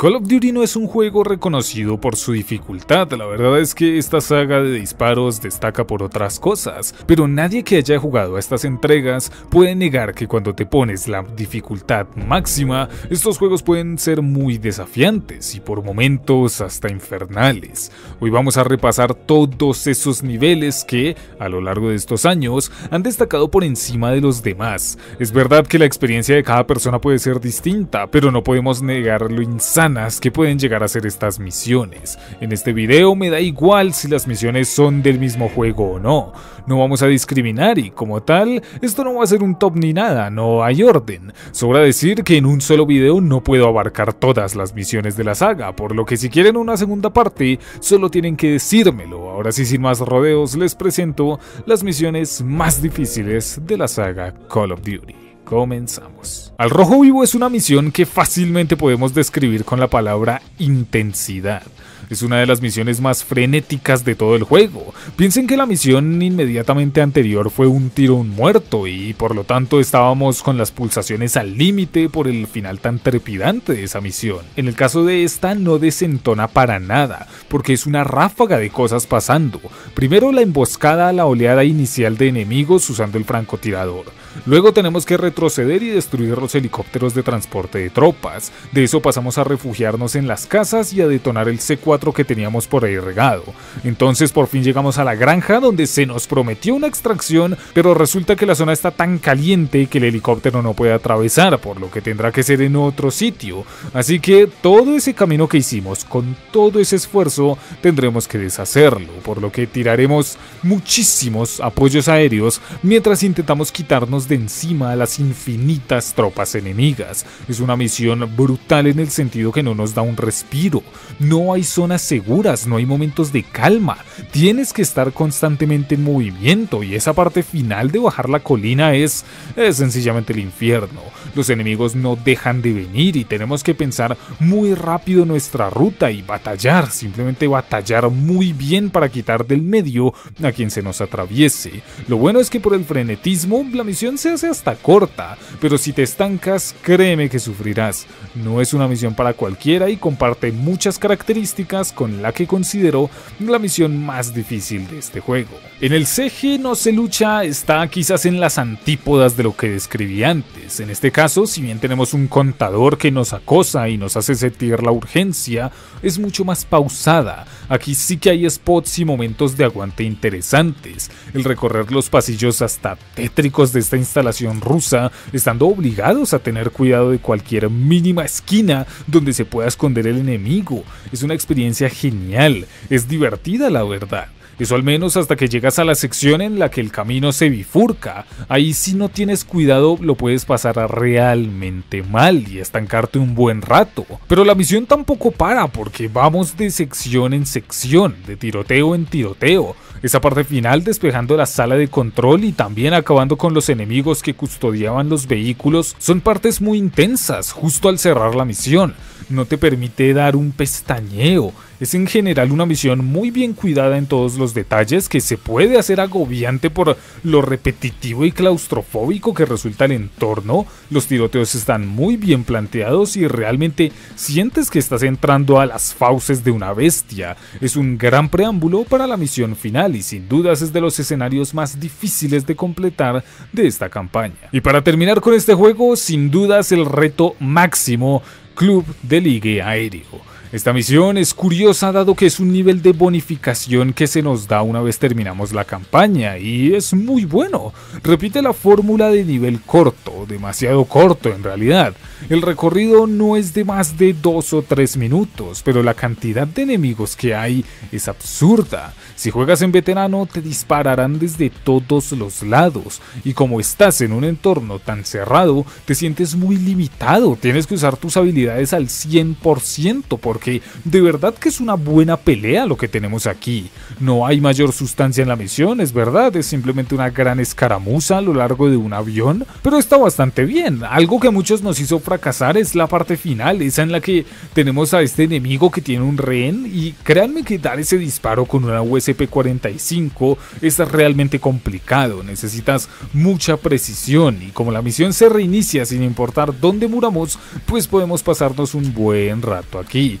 Call of Duty no es un juego reconocido por su dificultad, la verdad es que esta saga de disparos destaca por otras cosas, pero nadie que haya jugado a estas entregas puede negar que cuando te pones la dificultad máxima, estos juegos pueden ser muy desafiantes y por momentos hasta infernales. Hoy vamos a repasar todos esos niveles que, a lo largo de estos años, han destacado por encima de los demás. Es verdad que la experiencia de cada persona puede ser distinta, pero no podemos negar lo insano que pueden llegar a ser estas misiones. En este video me da igual si las misiones son del mismo juego o no. No vamos a discriminar y como tal, esto no va a ser un top ni nada, no hay orden. Sobra decir que en un solo video no puedo abarcar todas las misiones de la saga, por lo que si quieren una segunda parte, solo tienen que decírmelo. Ahora sí, sin más rodeos, les presento las misiones más difíciles de la saga Call of Duty. Comenzamos. Al rojo vivo es una misión que fácilmente podemos describir con la palabra intensidad. Es una de las misiones más frenéticas de todo el juego. Piensen que la misión inmediatamente anterior fue un tiro muerto y por lo tanto estábamos con las pulsaciones al límite por el final tan trepidante de esa misión. En el caso de esta no desentona para nada, porque es una ráfaga de cosas pasando. Primero la emboscada a la oleada inicial de enemigos usando el francotirador. Luego tenemos que retroceder y destruir los helicópteros de transporte de tropas. De eso pasamos a refugiarnos en las casas y a detonar el C4 que teníamos por ahí regado. Entonces por fin llegamos a la granja donde se nos prometió una extracción, pero resulta que la zona está tan caliente que el helicóptero no puede atravesar, por lo que tendrá que ser en otro sitio. Así que todo ese camino que hicimos, con todo ese esfuerzo, tendremos que deshacerlo, por lo que tiraremos muchísimos apoyos aéreos mientras intentamos quitarnos de encima a las infinitas tropas enemigas. Es una misión brutal en el sentido que no nos da un respiro. No hay zona seguras, no hay momentos de calma. Tienes que estar constantemente en movimiento y esa parte final de bajar la colina es, es sencillamente el infierno. Los enemigos no dejan de venir y tenemos que pensar muy rápido nuestra ruta y batallar, simplemente batallar muy bien para quitar del medio a quien se nos atraviese. Lo bueno es que por el frenetismo la misión se hace hasta corta, pero si te estancas, créeme que sufrirás. No es una misión para cualquiera y comparte muchas características con la que considero la misión más difícil de este juego. En el CG no se lucha está quizás en las antípodas de lo que describí antes. En este caso, si bien tenemos un contador que nos acosa y nos hace sentir la urgencia, es mucho más pausada. Aquí sí que hay spots y momentos de aguante interesantes. El recorrer los pasillos hasta tétricos de esta instalación rusa, estando obligados a tener cuidado de cualquier mínima esquina donde se pueda esconder el enemigo. Es una experiencia genial, es divertida la verdad. Eso al menos hasta que llegas a la sección en la que el camino se bifurca. Ahí si no tienes cuidado lo puedes pasar realmente mal y estancarte un buen rato. Pero la misión tampoco para porque vamos de sección en sección, de tiroteo en tiroteo. Esa parte final despejando la sala de control y también acabando con los enemigos que custodiaban los vehículos son partes muy intensas justo al cerrar la misión. No te permite dar un pestañeo es en general una misión muy bien cuidada en todos los detalles que se puede hacer agobiante por lo repetitivo y claustrofóbico que resulta el entorno. Los tiroteos están muy bien planteados y realmente sientes que estás entrando a las fauces de una bestia. Es un gran preámbulo para la misión final y sin dudas es de los escenarios más difíciles de completar de esta campaña. Y para terminar con este juego, sin dudas el reto máximo Club de Ligue Aéreo. Esta misión es curiosa dado que es un nivel de bonificación que se nos da una vez terminamos la campaña y es muy bueno. Repite la fórmula de nivel corto, demasiado corto en realidad. El recorrido no es de más de 2 o 3 minutos, pero la cantidad de enemigos que hay es absurda. Si juegas en veterano te dispararán desde todos los lados y como estás en un entorno tan cerrado te sientes muy limitado, tienes que usar tus habilidades al 100% por porque de verdad que es una buena pelea lo que tenemos aquí. No hay mayor sustancia en la misión, es verdad, es simplemente una gran escaramuza a lo largo de un avión, pero está bastante bien. Algo que a muchos nos hizo fracasar es la parte final, esa en la que tenemos a este enemigo que tiene un rehén y créanme que dar ese disparo con una USP-45 es realmente complicado, necesitas mucha precisión y como la misión se reinicia sin importar dónde muramos, pues podemos pasarnos un buen rato aquí.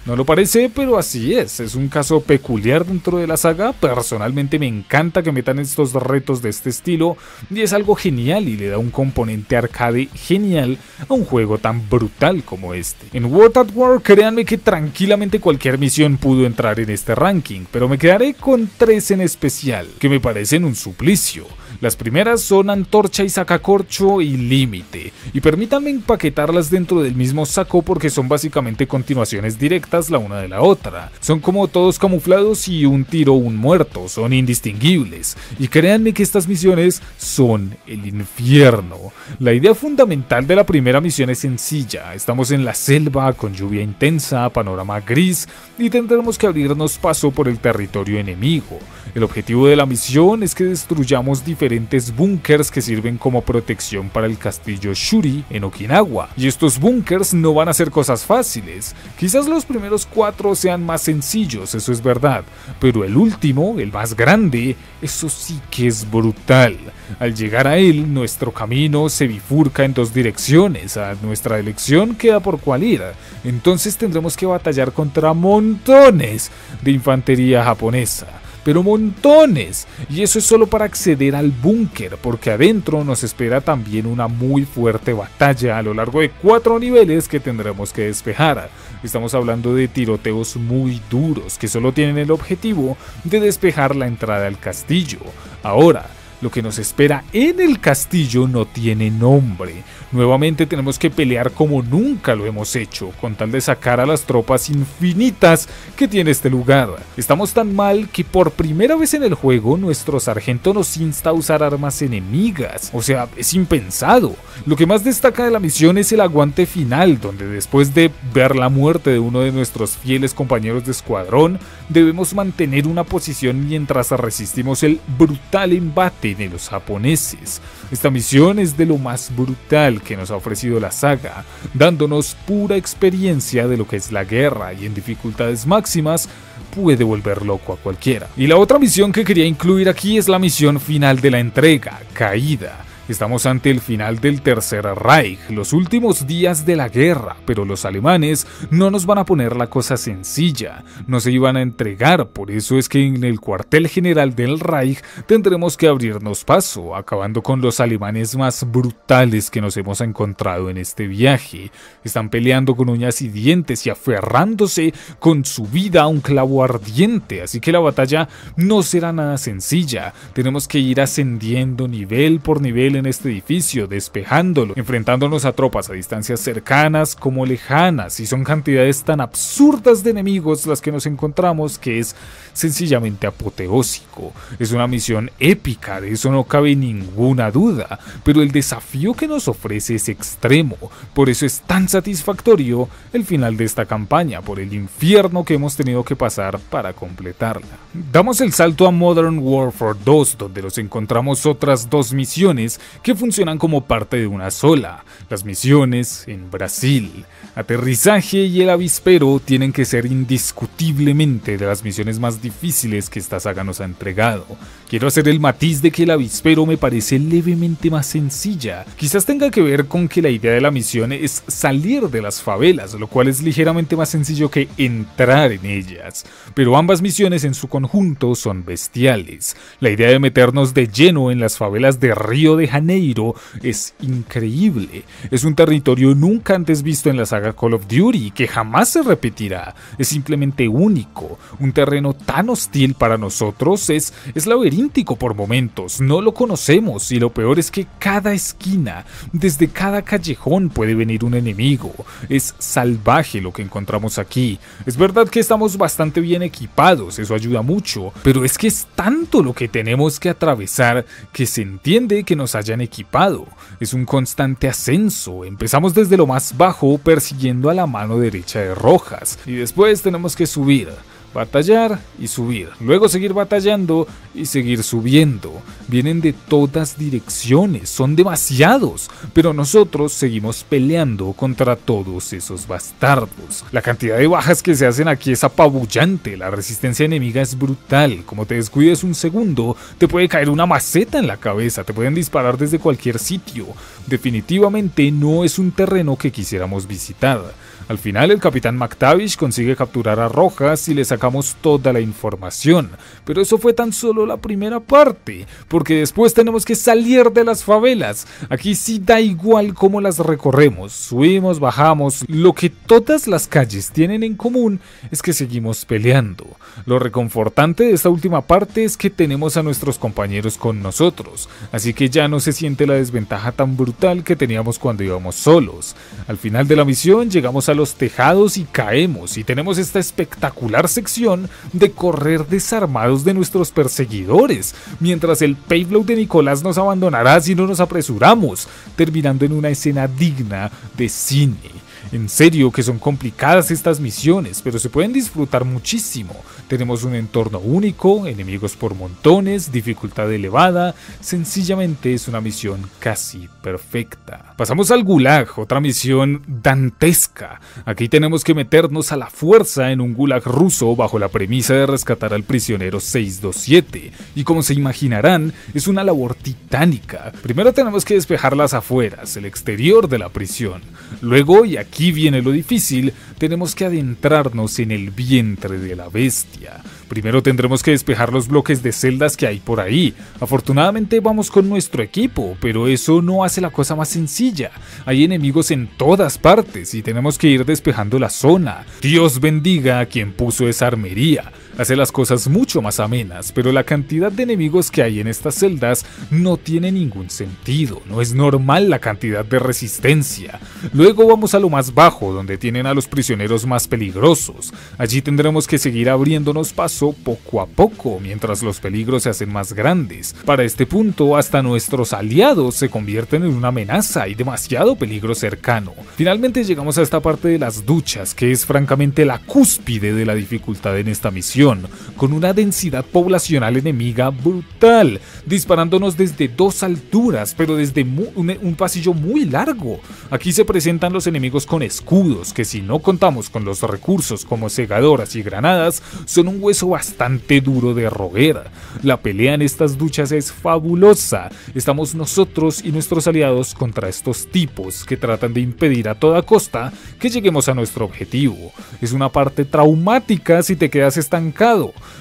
No lo parece, pero así es. Es un caso peculiar dentro de la saga. Personalmente me encanta que metan estos retos de este estilo y es algo genial y le da un componente arcade genial a un juego tan brutal como este. En World at War, créanme que tranquilamente cualquier misión pudo entrar en este ranking, pero me quedaré con tres en especial, que me parecen un suplicio. Las primeras son Antorcha y Sacacorcho y Límite, y permítanme empaquetarlas dentro del mismo saco porque son básicamente continuaciones directas la una de la otra. Son como todos camuflados y un tiro un muerto, son indistinguibles. Y créanme que estas misiones son el infierno. La idea fundamental de la primera misión es sencilla, estamos en la selva con lluvia intensa, panorama gris y tendremos que abrirnos paso por el territorio enemigo. El objetivo de la misión es que destruyamos diferentes búnkers que sirven como protección para el castillo Shuri en Okinawa. Y estos búnkers no van a ser cosas fáciles. Quizás los primeros cuatro sean más sencillos, eso es verdad. Pero el último, el más grande, eso sí que es brutal. Al llegar a él, nuestro camino se bifurca en dos direcciones. A nuestra elección queda por cuál ir. Entonces tendremos que batallar contra montones de infantería japonesa pero montones. Y eso es solo para acceder al búnker, porque adentro nos espera también una muy fuerte batalla a lo largo de cuatro niveles que tendremos que despejar. Estamos hablando de tiroteos muy duros que solo tienen el objetivo de despejar la entrada al castillo. Ahora, lo que nos espera en el castillo no tiene nombre. Nuevamente tenemos que pelear como nunca lo hemos hecho, con tal de sacar a las tropas infinitas que tiene este lugar. Estamos tan mal que por primera vez en el juego nuestro sargento nos insta a usar armas enemigas. O sea, es impensado. Lo que más destaca de la misión es el aguante final, donde después de ver la muerte de uno de nuestros fieles compañeros de escuadrón, debemos mantener una posición mientras resistimos el brutal embate de los japoneses. Esta misión es de lo más brutal que nos ha ofrecido la saga, dándonos pura experiencia de lo que es la guerra y en dificultades máximas puede volver loco a cualquiera. Y la otra misión que quería incluir aquí es la misión final de la entrega, Caída Estamos ante el final del Tercer Reich, los últimos días de la guerra, pero los alemanes no nos van a poner la cosa sencilla, no se iban a entregar, por eso es que en el cuartel general del Reich tendremos que abrirnos paso, acabando con los alemanes más brutales que nos hemos encontrado en este viaje. Están peleando con uñas y dientes y aferrándose con su vida a un clavo ardiente, así que la batalla no será nada sencilla, tenemos que ir ascendiendo nivel por nivel este edificio, despejándolo, enfrentándonos a tropas a distancias cercanas como lejanas, y son cantidades tan absurdas de enemigos las que nos encontramos que es sencillamente apoteósico. Es una misión épica, de eso no cabe ninguna duda, pero el desafío que nos ofrece es extremo, por eso es tan satisfactorio el final de esta campaña, por el infierno que hemos tenido que pasar para completarla. Damos el salto a Modern Warfare 2, donde nos encontramos otras dos misiones que funcionan como parte de una sola, las misiones en Brasil. Aterrizaje y el avispero tienen que ser indiscutiblemente de las misiones más difíciles que esta saga nos ha entregado. Quiero hacer el matiz de que el avispero me parece levemente más sencilla. Quizás tenga que ver con que la idea de la misión es salir de las favelas, lo cual es ligeramente más sencillo que entrar en ellas. Pero ambas misiones en su conjunto son bestiales. La idea de meternos de lleno en las favelas de Río de Janeiro es increíble. Es un territorio nunca antes visto en la saga Call of Duty que jamás se repetirá. Es simplemente único. Un terreno tan hostil para nosotros es, es por momentos. No lo conocemos y lo peor es que cada esquina, desde cada callejón puede venir un enemigo. Es salvaje lo que encontramos aquí. Es verdad que estamos bastante bien equipados, eso ayuda mucho, pero es que es tanto lo que tenemos que atravesar que se entiende que nos hayan equipado. Es un constante ascenso. Empezamos desde lo más bajo persiguiendo a la mano derecha de Rojas y después tenemos que subir batallar y subir, luego seguir batallando y seguir subiendo. Vienen de todas direcciones, son demasiados, pero nosotros seguimos peleando contra todos esos bastardos. La cantidad de bajas que se hacen aquí es apabullante, la resistencia enemiga es brutal, como te descuides un segundo, te puede caer una maceta en la cabeza, te pueden disparar desde cualquier sitio. Definitivamente no es un terreno que quisiéramos visitar. Al final el capitán McTavish consigue capturar a Rojas y le sacamos toda la información, pero eso fue tan solo la primera parte, porque después tenemos que salir de las favelas. Aquí sí da igual cómo las recorremos, subimos, bajamos, lo que todas las calles tienen en común es que seguimos peleando. Lo reconfortante de esta última parte es que tenemos a nuestros compañeros con nosotros, así que ya no se siente la desventaja tan brutal que teníamos cuando íbamos solos. Al final de la misión llegamos a los tejados y caemos y tenemos esta espectacular sección de correr desarmados de nuestros perseguidores, mientras el payload de Nicolás nos abandonará si no nos apresuramos, terminando en una escena digna de cine. En serio que son complicadas estas misiones, pero se pueden disfrutar muchísimo. Tenemos un entorno único, enemigos por montones, dificultad elevada, sencillamente es una misión casi perfecta. Pasamos al Gulag, otra misión dantesca. Aquí tenemos que meternos a la fuerza en un Gulag ruso bajo la premisa de rescatar al prisionero 627. Y como se imaginarán, es una labor titánica. Primero tenemos que despejar las afueras, el exterior de la prisión. Luego, y aquí viene lo difícil, tenemos que adentrarnos en el vientre de la bestia. Primero tendremos que despejar los bloques de celdas que hay por ahí. Afortunadamente vamos con nuestro equipo, pero eso no hace la cosa más sencilla. Hay enemigos en todas partes y tenemos que ir despejando la zona. Dios bendiga a quien puso esa armería hace las cosas mucho más amenas, pero la cantidad de enemigos que hay en estas celdas no tiene ningún sentido, no es normal la cantidad de resistencia. Luego vamos a lo más bajo, donde tienen a los prisioneros más peligrosos. Allí tendremos que seguir abriéndonos paso poco a poco, mientras los peligros se hacen más grandes. Para este punto, hasta nuestros aliados se convierten en una amenaza y demasiado peligro cercano. Finalmente llegamos a esta parte de las duchas, que es francamente la cúspide de la dificultad en esta misión con una densidad poblacional enemiga brutal, disparándonos desde dos alturas, pero desde un, pasillo muy largo. Aquí se presentan los enemigos con escudos, que si no contamos con los recursos como segadoras y granadas, son un hueso bastante duro de roer. La pelea en estas duchas es fabulosa. Estamos nosotros y nuestros aliados contra estos tipos que tratan de impedir a toda costa que lleguemos a nuestro objetivo. Es una parte traumática si te quedas estancado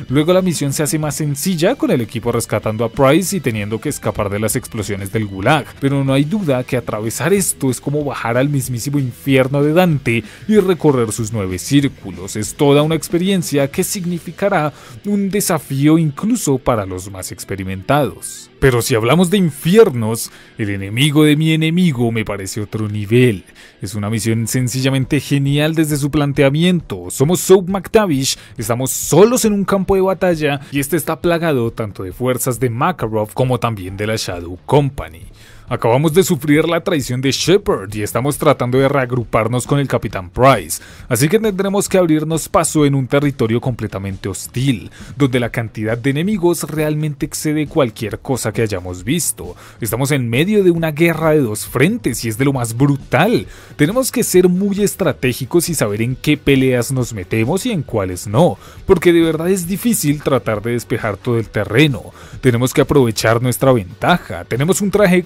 Luego la misión se hace más sencilla con el equipo rescatando a Price y teniendo que escapar de las explosiones del Gulag, pero no hay duda que atravesar esto es como bajar al mismísimo infierno de Dante y recorrer sus nueve círculos. Es toda una experiencia que significará un desafío incluso para los más experimentados. Pero si hablamos de infiernos, el enemigo de mi enemigo me parece otro nivel. Es una misión sencillamente genial desde su planteamiento. Somos Soap McTavish, estamos solos en un campo de batalla y este está plagado tanto de fuerzas de Makarov como también de la Shadow Company. Acabamos de sufrir la traición de Shepard y estamos tratando de reagruparnos con el Capitán Price, así que tendremos que abrirnos paso en un territorio completamente hostil, donde la cantidad de enemigos realmente excede cualquier cosa que hayamos visto. Estamos en medio de una guerra de dos frentes y es de lo más brutal. Tenemos que ser muy estratégicos y saber en qué peleas nos metemos y en cuáles no, porque de verdad es difícil tratar de despejar todo el terreno. Tenemos que aprovechar nuestra ventaja, tenemos un traje de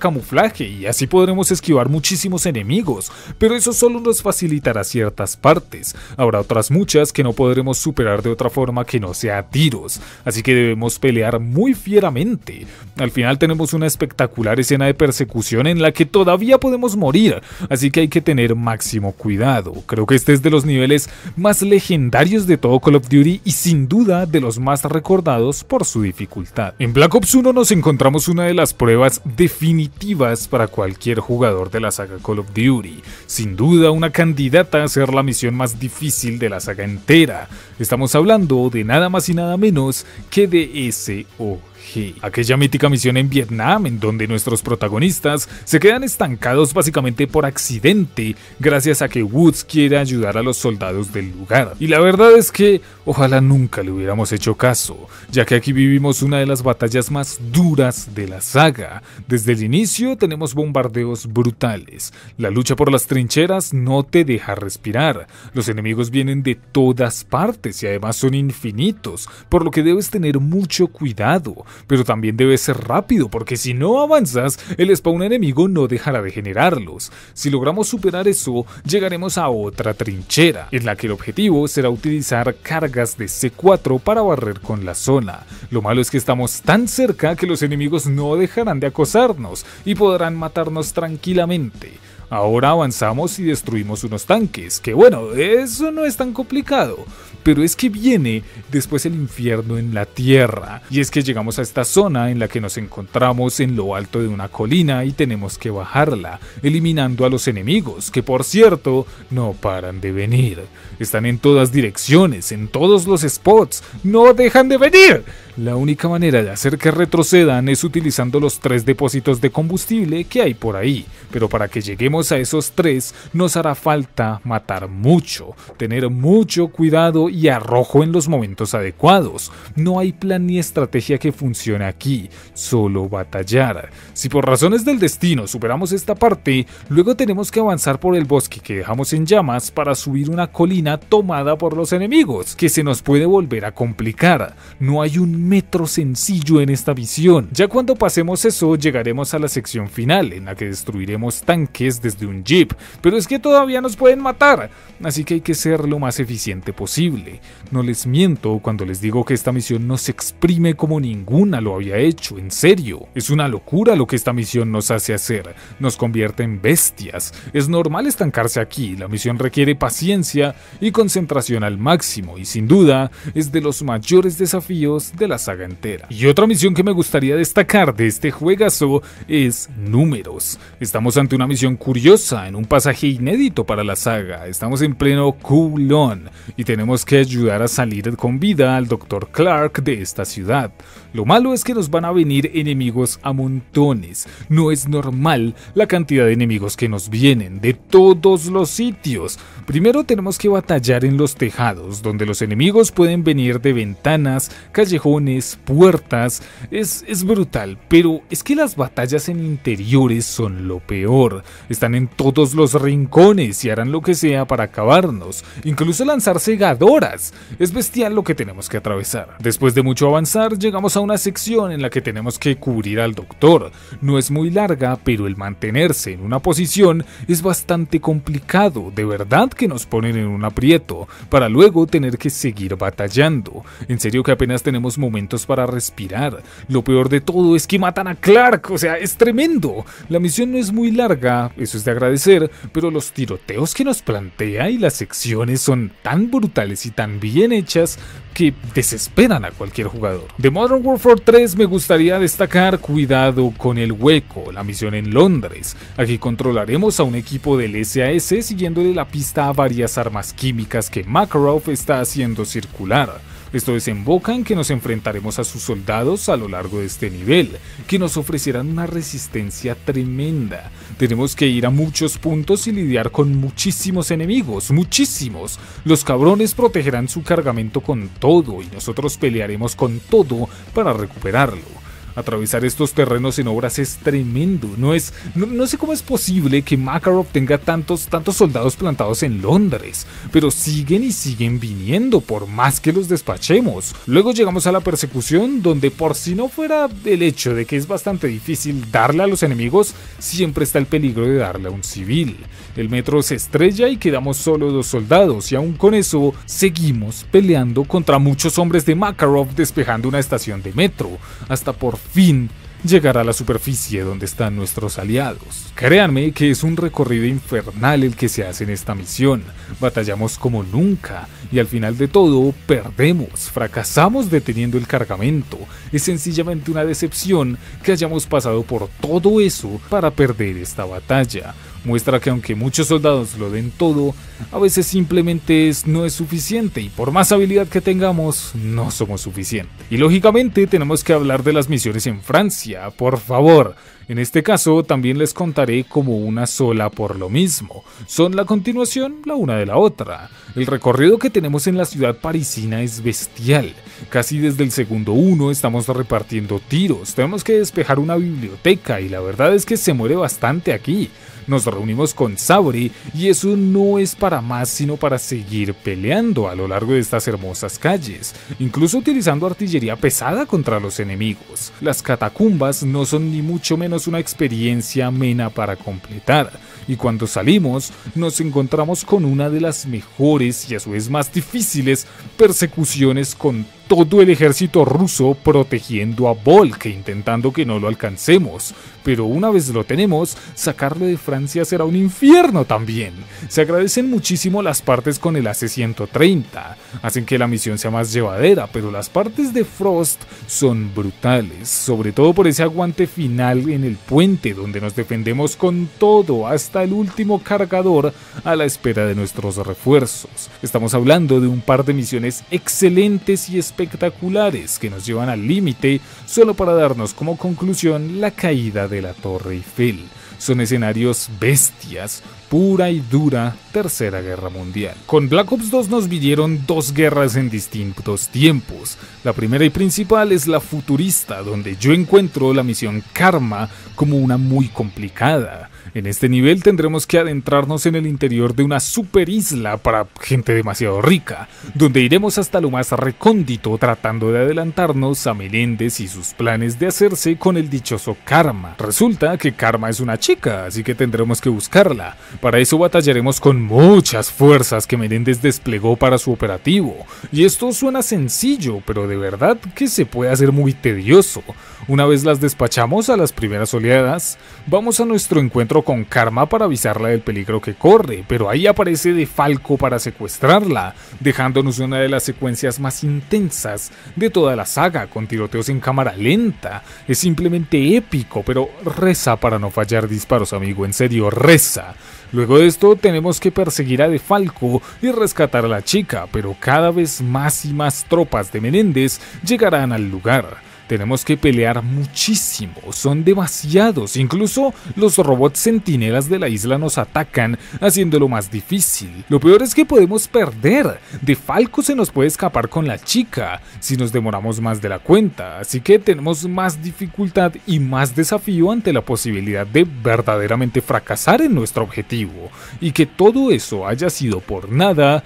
y así podremos esquivar muchísimos enemigos, pero eso solo nos facilitará ciertas partes. Habrá otras muchas que no podremos superar de otra forma que no sea a tiros, así que debemos pelear muy fieramente. Al final tenemos una espectacular escena de persecución en la que todavía podemos morir, así que hay que tener máximo cuidado. Creo que este es de los niveles más legendarios de todo Call of Duty y sin duda de los más recordados por su dificultad. En Black Ops 1 nos encontramos una de las pruebas definitivas para cualquier jugador de la saga Call of Duty. Sin duda una candidata a ser la misión más difícil de la saga entera. Estamos hablando de nada más y nada menos que de SOG. Aquella mítica misión en Vietnam en donde nuestros protagonistas se quedan estancados básicamente por accidente gracias a que Woods quiere ayudar a los soldados del lugar. Y la verdad es que ojalá nunca le hubiéramos hecho caso, ya que aquí vivimos una de las batallas más duras de la saga. Desde el inicio tenemos bombardeos brutales, la lucha por las trincheras no te deja respirar, los enemigos vienen de todas partes y además son infinitos, por lo que debes tener mucho cuidado, pero también debes ser rápido porque si no avanzas, el spawn enemigo no dejará de generarlos. Si logramos superar eso, llegaremos a otra trinchera, en la que el objetivo será utilizar cargas de C4 para barrer con la zona. Lo malo es que estamos tan cerca que los enemigos no dejarán de acosarnos y podrán matarnos tranquilamente. Ahora avanzamos y destruimos unos tanques, que bueno, eso no es tan complicado. Pero es que viene después el infierno en la tierra. Y es que llegamos a esta zona en la que nos encontramos en lo alto de una colina y tenemos que bajarla, eliminando a los enemigos, que por cierto no paran de venir. Están en todas direcciones, en todos los spots, no dejan de venir. La única manera de hacer que retrocedan es utilizando los tres depósitos de combustible que hay por ahí, pero para que lleguemos a esos tres nos hará falta matar mucho, tener mucho cuidado y arrojo en los momentos adecuados. No hay plan ni estrategia que funcione aquí, solo batallar. Si por razones del destino superamos esta parte, luego tenemos que avanzar por el bosque que dejamos en llamas para subir una colina tomada por los enemigos, que se nos puede volver a complicar. No hay un metro sencillo en esta visión. Ya cuando pasemos eso llegaremos a la sección final en la que destruiremos tanques desde un jeep, pero es que todavía nos pueden matar, así que hay que ser lo más eficiente posible. No les miento cuando les digo que esta misión no se exprime como ninguna lo había hecho, en serio. Es una locura lo que esta misión nos hace hacer, nos convierte en bestias. Es normal estancarse aquí, la misión requiere paciencia y concentración al máximo y sin duda es de los mayores desafíos de la saga entera. Y otra misión que me gustaría destacar de este juegazo es números. Estamos ante una misión curiosa en un pasaje inédito para la saga. Estamos en pleno Kulon y tenemos que ayudar a salir con vida al Dr. Clark de esta ciudad. Lo malo es que nos van a venir enemigos a montones. No es normal la cantidad de enemigos que nos vienen de todos los sitios. Primero tenemos que batallar en los tejados, donde los enemigos pueden venir de ventanas, callejones, puertas. Es, es brutal, pero es que las batallas en interiores son lo peor. Están en todos los rincones y harán lo que sea para acabarnos, incluso lanzar segadoras. Es bestial lo que tenemos que atravesar. Después de mucho avanzar, llegamos a una sección en la que tenemos que cubrir al doctor. No es muy larga, pero el mantenerse en una posición es bastante complicado, de verdad que nos ponen en un aprieto, para luego tener que seguir batallando. En serio que apenas tenemos momentos para respirar. Lo peor de todo es que matan a Clark, o sea, es tremendo. La misión no es muy larga, eso es de agradecer, pero los tiroteos que nos plantea y las secciones son tan brutales y tan bien hechas que desesperan a cualquier jugador. De Modern Warfare 3 me gustaría destacar cuidado con el hueco, la misión en Londres. Aquí controlaremos a un equipo del SAS siguiéndole la pista a varias armas químicas que Makarov está haciendo circular. Esto desemboca en que nos enfrentaremos a sus soldados a lo largo de este nivel, que nos ofrecerán una resistencia tremenda. Tenemos que ir a muchos puntos y lidiar con muchísimos enemigos, muchísimos. Los cabrones protegerán su cargamento con todo y nosotros pelearemos con todo para recuperarlo. Atravesar estos terrenos en obras es tremendo. No es, no, sé cómo es posible que Makarov tenga tantos, tantos soldados plantados en Londres, pero siguen y siguen viniendo por más que los despachemos. Luego llegamos a la persecución, donde por si no fuera el hecho de que es bastante difícil darle a los enemigos, siempre está el peligro de darle a un civil. El metro se estrella y quedamos solo dos soldados, y aún con eso seguimos peleando contra muchos hombres de Makarov despejando una estación de metro, hasta por fin llegar a la superficie donde están nuestros aliados. Créanme que es un recorrido infernal el que se hace en esta misión. Batallamos como nunca y al final de todo perdemos, fracasamos deteniendo el cargamento. Es sencillamente una decepción que hayamos pasado por todo eso para perder esta batalla. Muestra que aunque muchos soldados lo den todo, a veces simplemente no es suficiente y por más habilidad que tengamos, no somos suficientes. Y lógicamente tenemos que hablar de las misiones en Francia, por favor. En este caso también les contaré como una sola por lo mismo. Son la continuación la una de la otra. El recorrido que tenemos en la ciudad parisina es bestial. Casi desde el segundo uno estamos repartiendo tiros. Tenemos que despejar una biblioteca y la verdad es que se muere bastante aquí nos reunimos con Sabri y eso no es para más sino para seguir peleando a lo largo de estas hermosas calles, incluso utilizando artillería pesada contra los enemigos. Las catacumbas no son ni mucho menos una experiencia amena para completar, y cuando salimos nos encontramos con una de las mejores y a su vez más difíciles persecuciones con todo el ejército ruso protegiendo a Volk intentando que no lo alcancemos. Pero una vez lo tenemos, sacarlo de Francia será un infierno también. Se agradecen muchísimo las partes con el AC-130, hacen que la misión sea más llevadera, pero las partes de Frost son brutales, sobre todo por ese aguante final en el puente donde nos defendemos con todo hasta el último cargador a la espera de nuestros refuerzos. Estamos hablando de un par de misiones excelentes y espectaculares que nos llevan al límite solo para darnos como conclusión la caída de la Torre Eiffel. Son escenarios bestias, pura y dura Tercera Guerra Mundial. Con Black Ops 2 nos vinieron dos guerras en distintos tiempos. La primera y principal es la futurista, donde yo encuentro la misión Karma como una muy complicada. En este nivel tendremos que adentrarnos en el interior de una super isla para gente demasiado rica, donde iremos hasta lo más recóndito tratando de adelantarnos a Meléndez y sus planes de hacerse con el dichoso Karma. Resulta que Karma es una chica, así que tendremos que buscarla. Para eso batallaremos con muchas fuerzas que Meléndez desplegó para su operativo. Y esto suena sencillo, pero de verdad que se puede hacer muy tedioso. Una vez las despachamos a las primeras oleadas, vamos a nuestro encuentro con Karma para avisarla del peligro que corre, pero ahí aparece De Falco para secuestrarla, dejándonos una de las secuencias más intensas de toda la saga, con tiroteos en cámara lenta. Es simplemente épico, pero reza para no fallar disparos, amigo, en serio, reza. Luego de esto tenemos que perseguir a De Falco y rescatar a la chica, pero cada vez más y más tropas de Menéndez llegarán al lugar. Tenemos que pelear muchísimo, son demasiados, incluso los robots centinelas de la isla nos atacan, haciéndolo más difícil. Lo peor es que podemos perder, de Falco se nos puede escapar con la chica, si nos demoramos más de la cuenta, así que tenemos más dificultad y más desafío ante la posibilidad de verdaderamente fracasar en nuestro objetivo, y que todo eso haya sido por nada,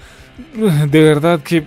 de verdad que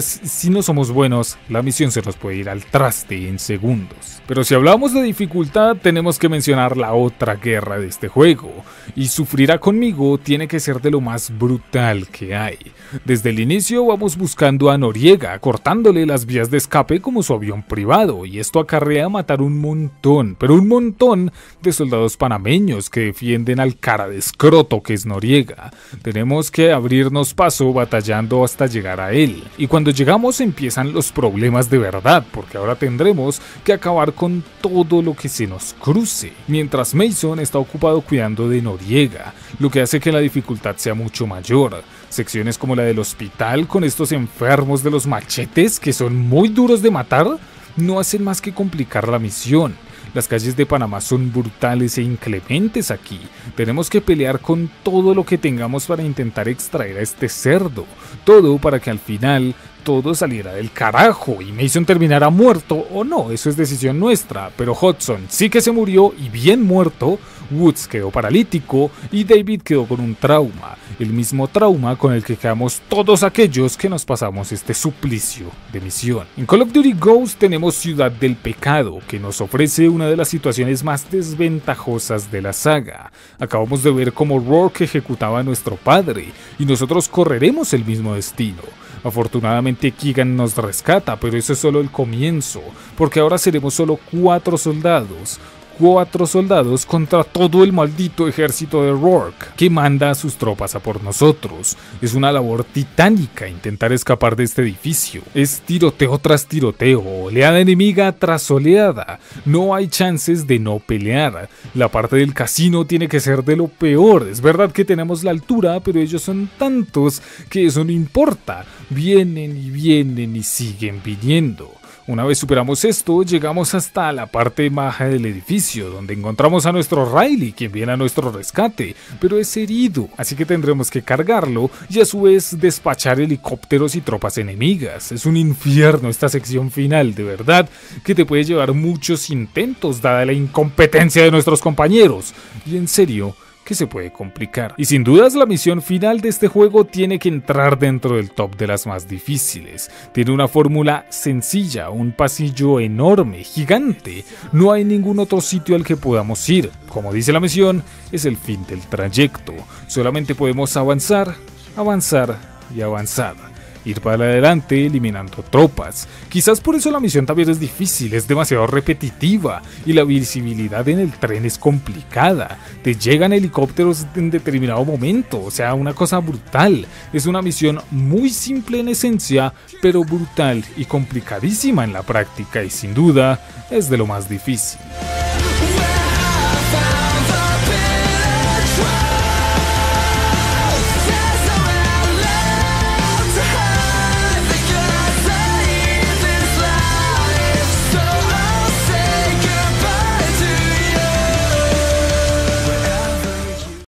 si no somos buenos, la misión se nos puede ir al traste en segundos. Pero si hablamos de dificultad, tenemos que mencionar la otra guerra de este juego, y Sufrirá conmigo tiene que ser de lo más brutal que hay. Desde el inicio vamos buscando a Noriega, cortándole las vías de escape como su avión privado, y esto acarrea matar un montón, pero un montón de soldados panameños que defienden al cara de escroto que es Noriega. Tenemos que abrirnos paso batallando hasta llegar a él. Y cuando llegamos empiezan los problemas de verdad, porque ahora tendremos que acabar con todo lo que se nos cruce, mientras Mason está ocupado cuidando de Noriega, lo que hace que la dificultad sea mucho mayor. Secciones como la del hospital con estos enfermos de los machetes que son muy duros de matar, no hacen más que complicar la misión. Las calles de Panamá son brutales e inclementes aquí. Tenemos que pelear con todo lo que tengamos para intentar extraer a este cerdo. Todo para que al final todo saliera del carajo y Mason terminara muerto o no, eso es decisión nuestra, pero Hudson sí que se murió y bien muerto, Woods quedó paralítico y David quedó con un trauma, el mismo trauma con el que quedamos todos aquellos que nos pasamos este suplicio de misión. En Call of Duty Ghost tenemos Ciudad del Pecado, que nos ofrece una de las situaciones más desventajosas de la saga. Acabamos de ver cómo Rourke ejecutaba a nuestro padre y nosotros correremos el mismo destino. Afortunadamente Keegan nos rescata, pero eso es solo el comienzo, porque ahora seremos solo cuatro soldados, cuatro soldados contra todo el maldito ejército de Rourke, que manda a sus tropas a por nosotros. Es una labor titánica intentar escapar de este edificio. Es tiroteo tras tiroteo, oleada enemiga tras oleada. No hay chances de no pelear. La parte del casino tiene que ser de lo peor. Es verdad que tenemos la altura, pero ellos son tantos que eso no importa. Vienen y vienen y siguen viniendo. Una vez superamos esto, llegamos hasta la parte baja del edificio, donde encontramos a nuestro Riley, quien viene a nuestro rescate, pero es herido, así que tendremos que cargarlo y a su vez despachar helicópteros y tropas enemigas. Es un infierno esta sección final, de verdad, que te puede llevar muchos intentos dada la incompetencia de nuestros compañeros. Y en serio, que se puede complicar. Y sin dudas la misión final de este juego tiene que entrar dentro del top de las más difíciles. Tiene una fórmula sencilla, un pasillo enorme, gigante. No hay ningún otro sitio al que podamos ir. Como dice la misión, es el fin del trayecto. Solamente podemos avanzar, avanzar y avanzar ir para adelante eliminando tropas. Quizás por eso la misión también es difícil, es demasiado repetitiva y la visibilidad en el tren es complicada. Te llegan helicópteros en determinado momento, o sea, una cosa brutal. Es una misión muy simple en esencia, pero brutal y complicadísima en la práctica y sin duda es de lo más difícil.